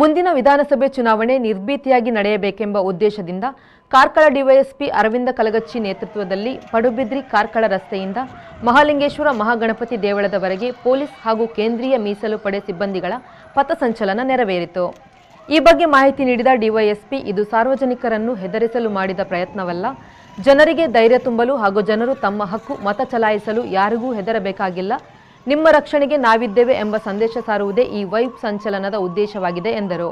ಮುಂದಿನ ವಿಧಾನಸಭೆ ಚುನಾವಣೆ ನಿರ್ಭೀತಿಯಾಗಿ ನಡೆಯಬೇಕೆಂಬ ಉದ್ದೇಶದಿಂದ ಕಾರ್ಕಳ ಡಿವೈಎಸ್ಪಿ ಅರವಿಂದ ಕಲಗಚ್ಚಿ ನೇತೃತ್ವದಲ್ಲಿ ಪಡುಬಿದ್ರಿ ಕಾರ್ಕಳ ರಸ್ತೆಯಿಂದ ಮಹಾಲಿಂಗೇಶ್ವರ ಮಹಾಗಣಪತಿ ದೇವಳದವರೆಗೆ ಪೊಲೀಸ್ ಹಾಗೂ ಕೇಂದ್ರೀಯ ಮೀಸಲು ಪಡೆ ಸಿಬ್ಬಂದಿಗಳ ಪಥಸಂಚಲನ ನೆರವೇರಿತು. ಈ ಬಗ್ಗೆ ಮಾಹಿತಿ ನೀಡಿದ ಡಿವೈಎಸ್ಪಿ, ಇದು ಸಾರ್ವಜನಿಕರನ್ನು ಹೆದರಿಸಲು ಮಾಡಿದ ಪ್ರಯತ್ನವಲ್ಲ. ಜನರಿಗೆ ಧೈರ್ಯ ತುಂಬಲು ಹಾಗೂ ಜನರು ತಮ್ಮ ಹಕ್ಕು ಮತ ಚಲಾಯಿಸಲು ಯಾರಿಗೂ ಹೆದರಬೇಕಾಗಿಲ್ಲ. ನಿಮ್ಮ ರಕ್ಷಣೆಗೆ ನಾವಿದ್ದೇವೆ ಎಂಬ ಸಂದೇಶ ಸಾರುವುದೇ ಈ ವೈಬ್ ಸಂಚಲನದ ಉದ್ದೇಶವಾಗಿದೆ ಎಂದರು.